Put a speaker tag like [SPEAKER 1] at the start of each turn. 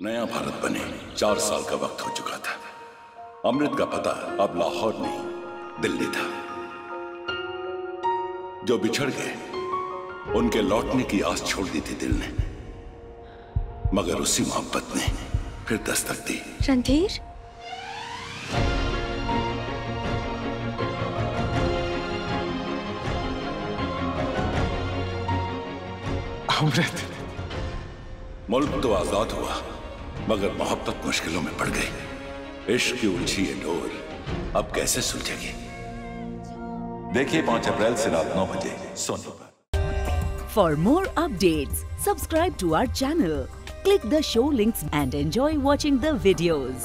[SPEAKER 1] नया भारत बने। चार साल का वक्त हो चुका था। अमृत का पता अब लाहौर नहीं दिल्ली था। जो बिछड़ गए उनके लौटने की आस छोड़ दी थी दिल ने। मगर उसी मोहब्बत ने फिर दस्तक दी।
[SPEAKER 2] रणधीर?
[SPEAKER 3] अमृत।
[SPEAKER 1] मुल्क तो आज़ाद हुआ। मगर मोहब्बत तो मुश्किलों में पड़ गई। इश्क की उलझी ये डोर अब कैसे सुलझेगी?
[SPEAKER 4] देखिए पाँच अप्रैल से रात नौ बजे सोनी पर।
[SPEAKER 5] For more update subscribe to our channel click the show links and enjoy watching the videos